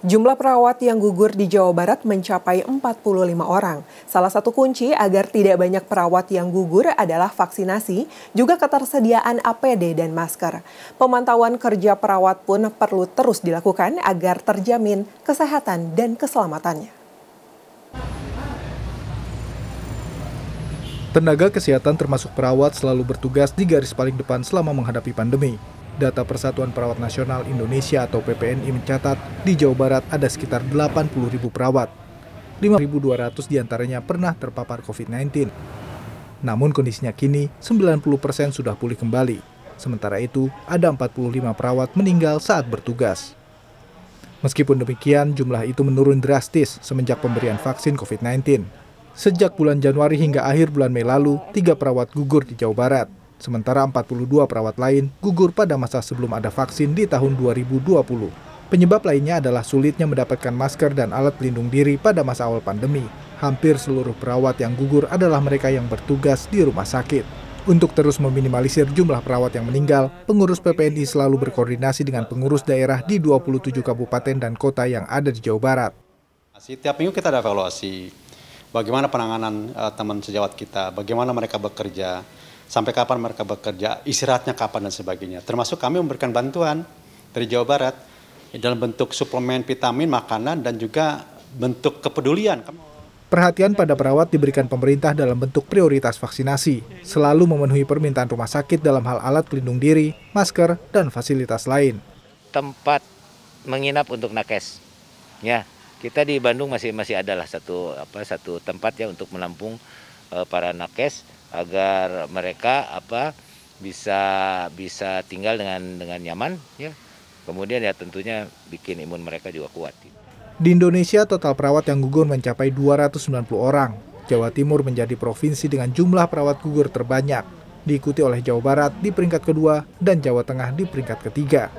Jumlah perawat yang gugur di Jawa Barat mencapai 45 orang. Salah satu kunci agar tidak banyak perawat yang gugur adalah vaksinasi, juga ketersediaan APD dan masker. Pemantauan kerja perawat pun perlu terus dilakukan agar terjamin kesehatan dan keselamatannya. Tenaga kesehatan termasuk perawat selalu bertugas di garis paling depan selama menghadapi pandemi. Data Persatuan Perawat Nasional Indonesia atau PPNI mencatat di Jawa Barat ada sekitar 80 ribu perawat. 5.200 di antaranya pernah terpapar COVID-19. Namun kondisinya kini 90 persen sudah pulih kembali. Sementara itu, ada 45 perawat meninggal saat bertugas. Meskipun demikian, jumlah itu menurun drastis semenjak pemberian vaksin COVID-19. Sejak bulan Januari hingga akhir bulan Mei lalu, tiga perawat gugur di Jawa Barat sementara 42 perawat lain gugur pada masa sebelum ada vaksin di tahun 2020. Penyebab lainnya adalah sulitnya mendapatkan masker dan alat pelindung diri pada masa awal pandemi. Hampir seluruh perawat yang gugur adalah mereka yang bertugas di rumah sakit. Untuk terus meminimalisir jumlah perawat yang meninggal, pengurus PPNI selalu berkoordinasi dengan pengurus daerah di 27 kabupaten dan kota yang ada di Jawa Barat. Setiap minggu kita ada evaluasi, bagaimana penanganan uh, teman sejawat kita, bagaimana mereka bekerja, sampai kapan mereka bekerja, istirahatnya kapan dan sebagainya. Termasuk kami memberikan bantuan dari Jawa Barat dalam bentuk suplemen vitamin, makanan, dan juga bentuk kepedulian. Perhatian pada perawat diberikan pemerintah dalam bentuk prioritas vaksinasi, selalu memenuhi permintaan rumah sakit dalam hal alat pelindung diri, masker, dan fasilitas lain. Tempat menginap untuk nakes, ya kita di Bandung masih masih adalah satu apa satu tempat ya untuk menampung uh, para nakes agar mereka apa bisa bisa tinggal dengan dengan nyaman ya. Kemudian ya tentunya bikin imun mereka juga kuat. Di Indonesia total perawat yang gugur mencapai 290 orang. Jawa Timur menjadi provinsi dengan jumlah perawat gugur terbanyak, diikuti oleh Jawa Barat di peringkat kedua dan Jawa Tengah di peringkat ketiga.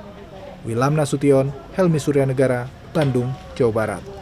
Wilam Nasution, Helmi Suryanegara, Bandung, Jawa Barat.